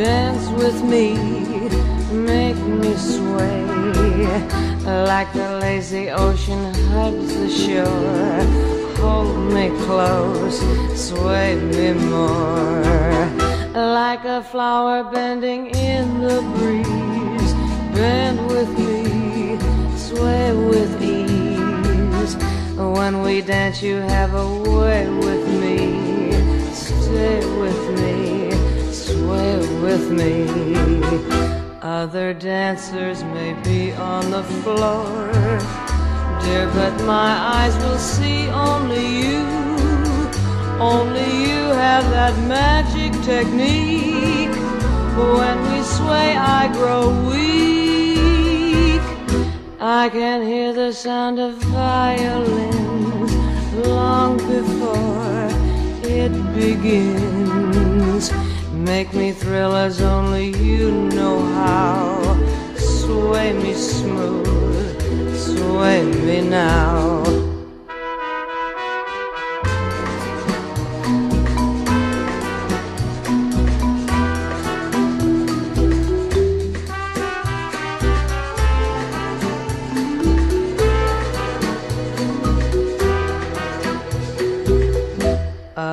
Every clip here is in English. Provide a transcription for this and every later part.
with me, make me sway like the lazy ocean hugs the shore. Hold me close, sway me more, like a flower bending in the breeze. Bend with me, sway with ease. When we dance, you have a way with me. Stay with me, me. Other dancers may be on the floor, dear, but my eyes will see only you. Only you have that magic technique. When we sway, I grow weak. I can hear the sound of violins Make me thrill as only you know how. Sway me smooth, sway me now.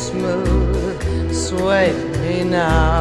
Smooth, sway me now.